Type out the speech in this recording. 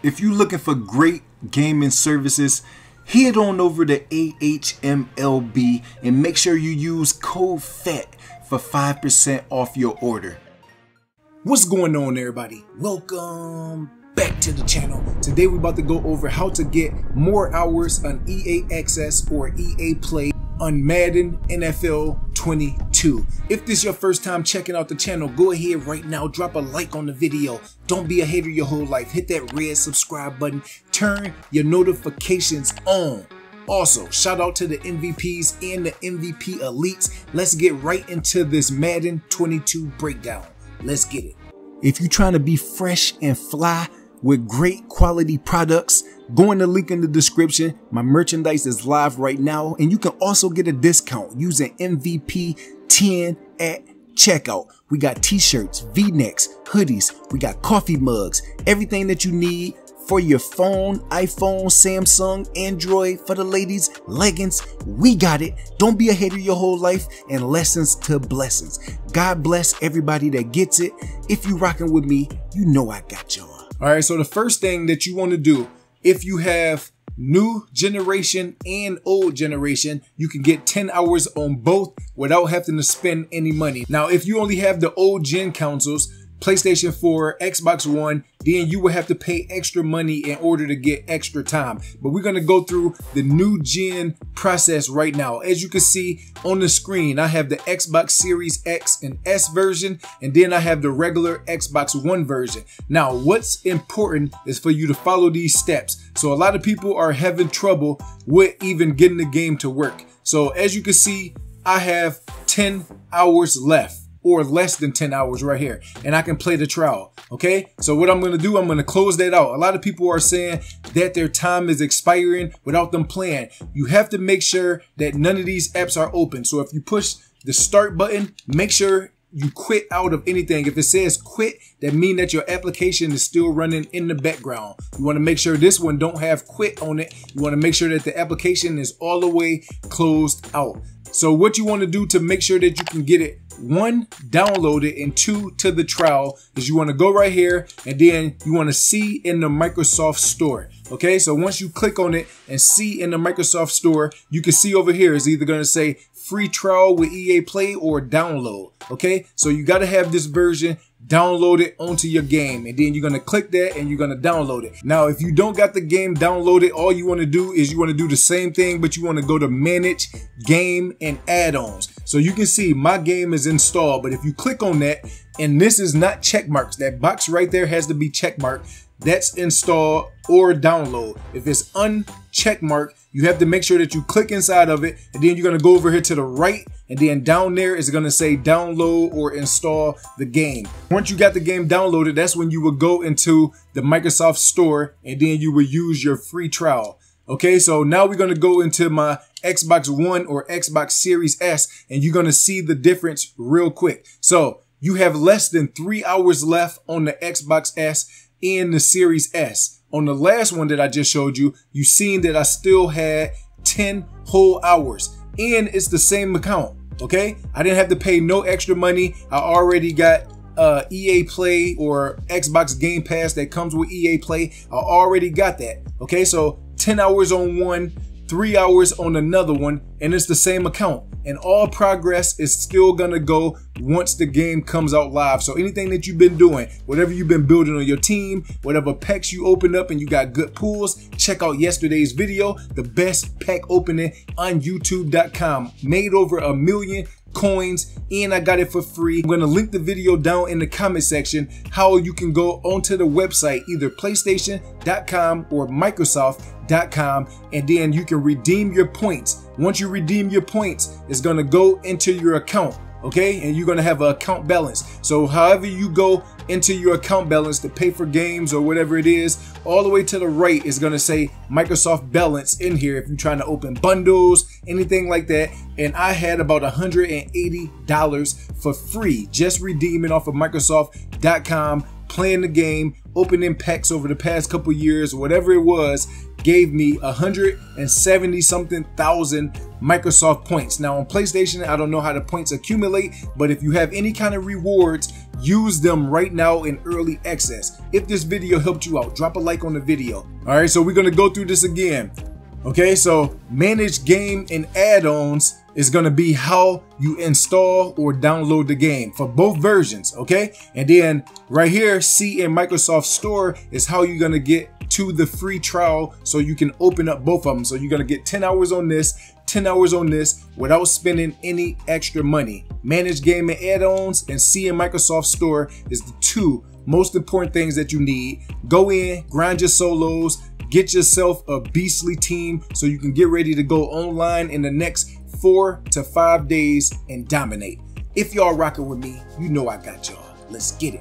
If you're looking for great gaming services, head on over to AHMLB and make sure you use code Phat for 5% off your order. What's going on everybody? Welcome back to the channel. Today we're about to go over how to get more hours on EA Access or EA Play on Madden NFL 22. If this is your first time checking out the channel, go ahead right now, drop a like on the video. Don't be a hater your whole life. Hit that red subscribe button. Turn your notifications on. Also, shout out to the MVPs and the MVP elites. Let's get right into this Madden 22 breakdown. Let's get it. If you're trying to be fresh and fly with great quality products, Go in the link in the description. My merchandise is live right now, and you can also get a discount using MVP10 at checkout. We got t-shirts, v-necks, hoodies, we got coffee mugs, everything that you need for your phone, iPhone, Samsung, Android, for the ladies, leggings, we got it. Don't be a hater your whole life and lessons to blessings. God bless everybody that gets it. If you rocking with me, you know I got y'all. All right, so the first thing that you want to do if you have new generation and old generation, you can get 10 hours on both without having to spend any money. Now, if you only have the old gen consoles, PlayStation 4, Xbox One, then you will have to pay extra money in order to get extra time. But we're gonna go through the new gen process right now. As you can see on the screen, I have the Xbox Series X and S version, and then I have the regular Xbox One version. Now, what's important is for you to follow these steps. So a lot of people are having trouble with even getting the game to work. So as you can see, I have 10 hours left or less than 10 hours right here and I can play the trial okay so what I'm gonna do I'm gonna close that out a lot of people are saying that their time is expiring without them playing you have to make sure that none of these apps are open so if you push the start button make sure you quit out of anything. If it says quit, that mean that your application is still running in the background. You want to make sure this one don't have quit on it. You want to make sure that the application is all the way closed out. So what you want to do to make sure that you can get it one, download it, and two, to the trial is you want to go right here and then you want to see in the Microsoft Store. Okay, so once you click on it and see in the Microsoft Store, you can see over here is either going to say free trial with EA Play or download. Okay, so you got to have this version download it onto your game and then you're going to click that and you're going to download it. Now, if you don't got the game downloaded, all you want to do is you want to do the same thing, but you want to go to manage game and add-ons. So you can see my game is installed, but if you click on that and this is not check marks, that box right there has to be check mark that's install or download. If it's uncheck mark, you have to make sure that you click inside of it and then you're gonna go over here to the right and then down there is gonna say download or install the game. Once you got the game downloaded, that's when you would go into the Microsoft store and then you would use your free trial. Okay, so now we're gonna go into my Xbox One or Xbox Series S and you're gonna see the difference real quick. So you have less than three hours left on the Xbox S in the Series S. On the last one that I just showed you, you seen that I still had 10 whole hours and it's the same account. Okay, I didn't have to pay no extra money. I already got uh, EA Play or Xbox Game Pass that comes with EA Play. I already got that. Okay, so 10 hours on one, three hours on another one, and it's the same account. And all progress is still gonna go once the game comes out live. So anything that you've been doing, whatever you've been building on your team, whatever packs you opened up and you got good pools, check out yesterday's video, the best pack opening on youtube.com. Made over a million coins and I got it for free. I'm to link the video down in the comment section how you can go onto the website either playstation.com or microsoft.com and then you can redeem your points. Once you redeem your points, it's to go into your account okay? And you're to have an account balance. So however you go into your account balance to pay for games or whatever it is all the way to the right is to say Microsoft balance in here if you're trying to open bundles anything like that. And I had about $180 for free just redeeming off of Microsoft.com playing the game opening packs over the past couple years whatever it was gave me 170 something thousand Microsoft points. Now on PlayStation, I don't know how the points accumulate, but if you have any kind of rewards, use them right now in early access. If this video helped you out, drop a like on the video. All right, so we're gonna go through this again. Okay, so manage game and add-ons is to be how you install or download the game for both versions, okay? And then right here, see in Microsoft Store is how you're to get to the free trial so you can open up both of them. So you're to get 10 hours on this, 10 hours on this without spending any extra money. Manage game and add-ons and see in Microsoft Store is the two most important things that you need. Go in, grind your solos, Get yourself a beastly team so you can get ready to go online in the next four to five days and dominate. If y'all rocking with me, you know I got y'all. Let's get it.